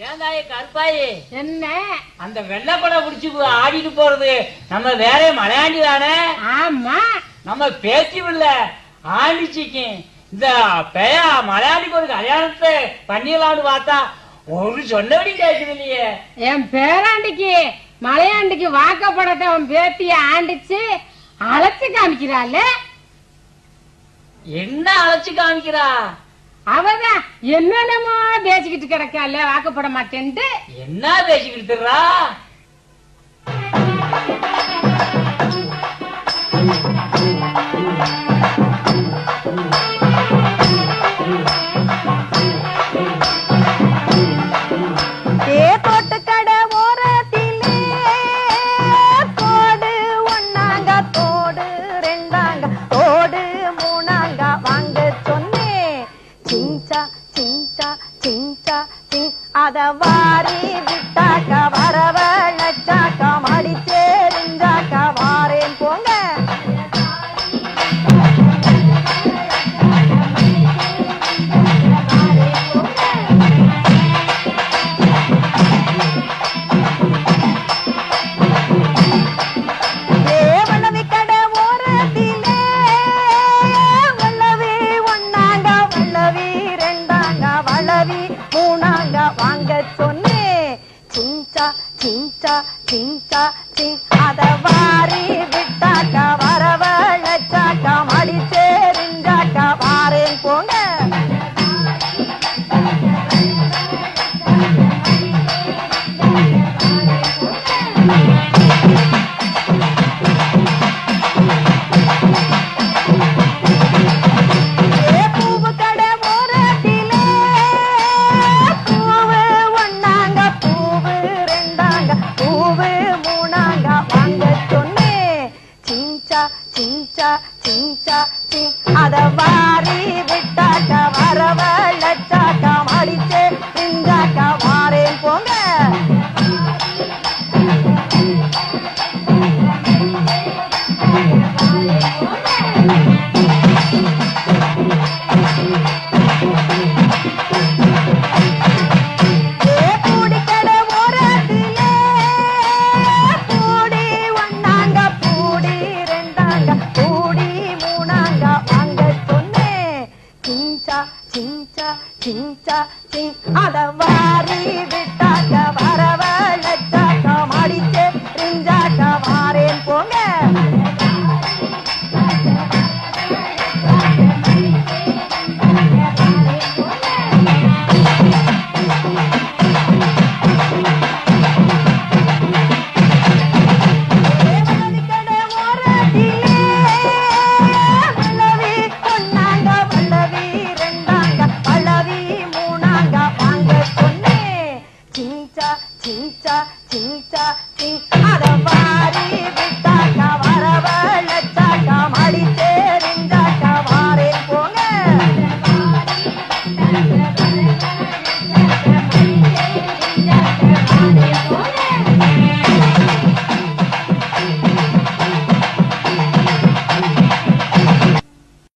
ஏந்தாயே கருப்பாயி. என்ன? அந்த வெள்ளப்பட புடிச்சு ஆடிட்டு போறது. நம்ம வேற மலையாண்டி தானே ஆமா. நம்ம பேச்சு இல்ல ஆண்டிச்சிக்கு. இந்த பெய மலையாளிக்கு ஒரு கல்யாணத்தை பண்ணிடலாம்னு பார்த்தா ஒரு சொன்னபடி கேக்குது இல்லையே. என் பேராண்டிக்கு மலையாண்டிக்கு வாக்கப்படத்தை அவன் பேத்திய ஆண்டிச்சு அழைச்சு காமிக்கிறாள். என்ன அழைச்சு காமிக்கிறா? என்னென்னமோ பேசிக்கிட்டு கிடக்கால வாக்கப்பட மாட்டேன்ட்டு. என்ன பேசிக்கிட்டு పదవారి నేర్చొని చించ చించ చించ చించ అదవారి చించ చించ చి అదవారీ 金扎金阿的哇。